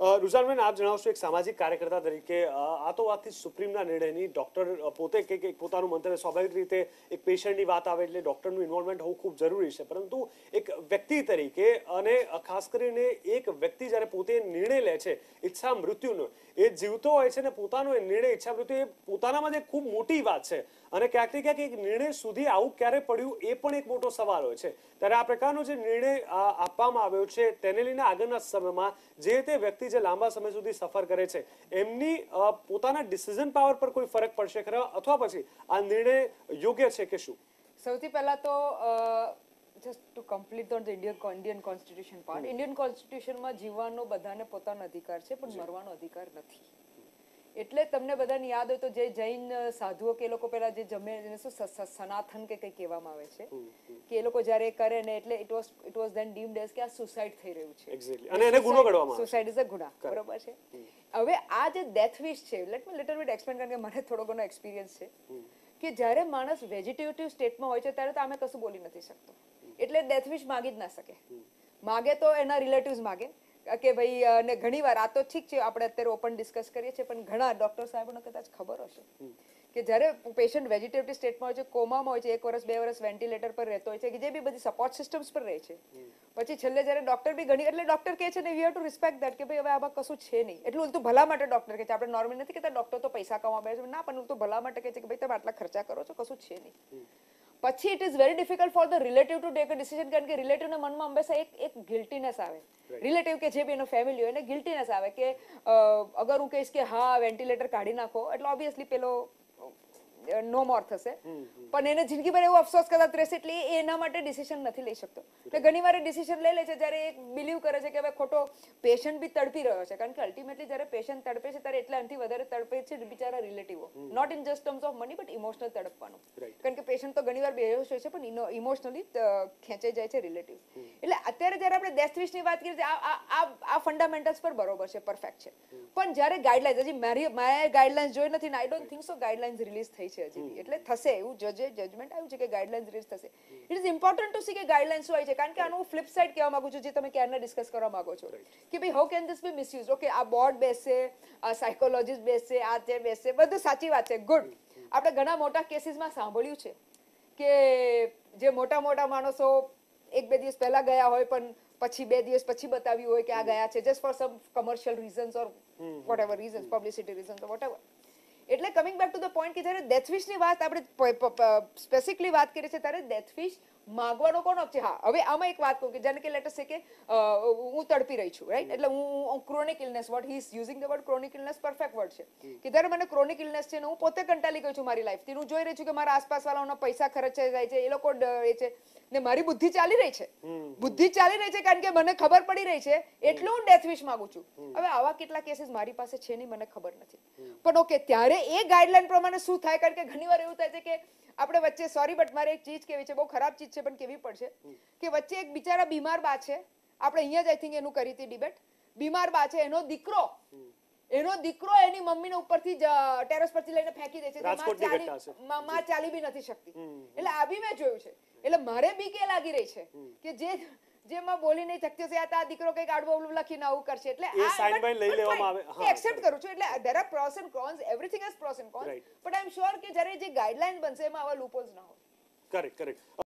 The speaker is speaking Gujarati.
રુઝાનબેન આપ જણાવશો એક સામાજિક કાર્યકર્તા તરીકે આ તો વાતથી સુપ્રીમના નિર્ણયની ડૉક્ટર પોતે કે પોતાનું મંતવ્ય સ્વાભાવિક રીતે એક પેશન્ટની વાત આવે એટલે ડૉક્ટરનું ઇન્વોલ્વમેન્ટ હોવું ખૂબ જરૂરી છે. પરંતુ એક વ્યક્તિ તરીકે અને ખાસ કરીને એક વ્યક્તિ જ્યારે પોતે નિર્ણય લે છે, ઈચ્છા મૃત્યુનો, એ જીવતો હોય છે ને પોતાનો એ નિર્ણય, ઈચ્છા મૃત્યુ એ પોતાનામાં એક ખૂબ મોટી વાત છે. અને ક્યાંક ને ક્યાંક એક નિર્ણય સુધી આવું ક્યારે પડ્યું એ પણ એક મોટો સવાલ હોય છે. ત્યારે આ પ્રકારનો જે નિર્ણય આપવામાં આવ્યો છે, તેને લઈને આગળના સમયમાં જે તે વ્યક્તિ જે લાંબા સમય સુધી સફર કરે છે એમની પોતાના ડિસિઝન પાવર પર કોઈ ફરક પડશે ખરા? અથવા પછી આ નિર્ણય યોગ્ય છે કે શું? સૌથી પહેલા તો just to complete on the Indian Indian constitution part Indian કોન્સ્ટિટ્યુશનમાં જીવવાનો બધાને પોતાનો અધિકાર છે પણ મરવાનો અધિકાર નથી. એટલે તમને બધાને યાદ હોય તો જે જૈન સાધુઓ કે એ લોકો પેલા જે જમે એને શું સનાથન કે કંઈ કહેવામાં આવે છે? કે એ લોકો જ્યારે કરે ને એટલે it was it was then deem as કે આ સુસાઇડ થઈ રહ્યું છે. અને એને ગુનો ગણવામાં સુસાઇડ ઇઝ અ ગુના બરોબર છે? હવે આ જે ડેથ વિશ છે let me little bit explain કારણ કે મને થોડો ઘણો એક્સપિરિયન્સ છે. કે જ્યારે માણસ વેજીટેટિવ સ્ટેટમાં હોય છે ત્યારે તો અમે કશું બોલી નથી શકતો. એટલે ડેથ વિશ માગી જ ના શકે. માગે તો એના રિલેટિવ્સ માગે કે ભાઈ અને ઘણી વાર આ તો ઠીક છે આપણે અત્યારે ઓપન ડિસ્કસ કરીએ છીએ પણ ઘણા ડોક્ટર સાહેબોને કદાચ ખબર હશે કે જ્યારે પેશન્ટ વેજીટેટિવ સ્ટેટમાં હોય છે કોમામાં હોય છે એક વર્ષ બે વર્ષ વેન્ટિલેટર પર રહેતો હોય છે કે જે બી બધી સપોર્ટ સિસ્ટમ્સ પર રહે છે. પછી છેલ્લે જ્યારે ડોક્ટર બી ઘણી એટલે ડોક્ટર કહે છે ને we have to respect that કે ભાઈ હવે આમાં કશું છે નહીં. એટલું ઉલટું ભલા માટે ડોક્ટર કહે છે. આપણે નોર્મલ નથી કહેતા ડોક્ટર તો પૈસા કમાવા છે ના પણ ઉલટું ભલા માટે કહે છે કે ભાઈ તમે આટલા ખર્ચા કરો છો કશું છે નહીં. પછી it is very difficult for the relative to take a decision કારણ કે રિલેટિવના મનમાં હંમેશા એક એક ગિલ્ટીનેસ આવે. રિલેટિવ કે જે બી એનો ફેમિલી હોય એને ગિલ્ટીનેસ આવે કે અગર હું કહીશ કે હા વેન્ટિલેટર કાઢી નાખો એટલે ઓબ્વિયસલી પેલો નો મોર થશે. પણ એને જિંદગીભર એવો અફસોસ કદાચ રહેશે એટલે એ એના માટે ડિસિઝન નથી લઈ શકતો. એટલે ઘણી વાર ડિસિઝન લઈ લે છે જ્યારે એ બિલીવ કરે છે કે હવે ખોટો પેશન્ટ બી તડપી રહ્યો છે. કારણ કે અલ્ટિમેટલી જ્યારે પેશન્ટ તડપે છે ત્યારે એટલે એનાથી વધારે તડપે છે બિચારા રિલેટિવો not in just terms of money but emotional તડપવાનું. કારણ કે પેશન્ટ તો ઘણીવાર બેહોશ હોય છે પણ ઇમોશનલી ખેંચાઈ જાય છે રિલેટિવ એટલે અત્યારે જ્યારે આપણે ડેથ વિશની વાત કરીએ આ આ ફંડામેન્ટલ્સ પર બરોબર છે પરફેક્ટ છે. પણ જ્યારે ગાઈડલાઇન્સ હજી મારી મેં ગાઈડલાઇન્સ જોઈ નથી I don't think so guidelines release થઈ છે હજી એટલે થશે એવું જજે જજમેન્ટ આવ્યું છે કે ગાઈડલાઇન્સ રીલીઝ થશે. It is important to see કે ગાઈડલાઇન્સ શું આવી છે કારણ કે આનું ફ્લિપ સાઇડ કહેવા માંગુ છું જે તમે ક્યારના ડિસ્કસ કરવા માંગો છો. કે ભાઈ how can this be misuse okay આ બોર્ડ બેસે આ સાયકોલોજીસ્ટ બેસે આ તે બેસે બધું સાચી વાત છે ગુડ આપણે ઘણા મોટા કેસીસમાં સાંભળ્યું છે કે જે મોટા મોટા માણસો એક બે દિવસ પહેલા ગયા હોય પણ પછી બે દિવસ પછી બતાવ્યું હોય કે આ ગયા છે just for some commercial reasons or whatever reasons publicity reasons whatever એટલે coming back to the point કે જ્યારે ડેથવિશની વાત આપણે સ્પેસિફિકલી વાત કરીએ છીએ ત્યારે ડેથવિશ માગવાનો કોણ છે? હા હવે આમાં એક વાત કહું કે જેને કે લેટર છે કે હું તડપી રહી છું રાઈટ એટલે હું chronic illness what he is using the word chronic illness perfect word છે. કે જ્યારે મને ક્રોનિક ઇલનેસ છે ને હું પોતે કંટાળી ગઈ છું મારી લાઈફથી હું જોઈ રહી છું કે મારા આસપાસ વાળાઓના પૈસા ખર્ચાઈ જાય છે એ લોકો એ છે ને મારી બુદ્ધિ ચાલી રહી છે. બુદ્ધિ ચાલી રહી છે કારણ કે મને ખબર પડી રહી છે એટલું હું ડેથ વિશ માંગુ છું. હવે આવા કેટલા કેસીસ મારી પાસે છે નહીં મને ખબર નથી. પણ ઓકે ત્યારે એ ગાઈડલાઈન પ્રમાણે શું થાય? કારણ કે ઘણીવાર એવું થાય છે કે આપણે વચ્ચે સોરી બટ મારે એક ચીજ કેવી છે? બહુ ખરાબ ચીજ છે પણ કેવી પડશે? કે વચ્ચે એક બિચારા બીમાર બા છે. આપણે અહીંયા જ આઈ થિંક એનું કરી હતી ડિબેટ બીમાર બા છે એનો દીકરો એનો દીકરો એની મમ્મીને ઉપરથી ટેરેસ પરથી લઈને ફેંકી દે છે. માં ચાલી બી નથી શકતી. એટલે આ બી મેં જોયું છે. એટલે મારે બી કે લાગી રહી છે કે જે જે માં બોલી નહીં શકતી હશે આ દીકરો કંઈક આડું અવળું લખીને આવું કરશે. એટલે એ sign બાય લઈ લેવામાં આવે. હા, એક્સેપ્ટ કરું છું. એટલે there are pros and cons everything has pros and cons but I am sure કે જ્યારે જે ગાઈડલાઈન બનશે એમાં આવા લૂપોલ્સ ના હોય. Correct correct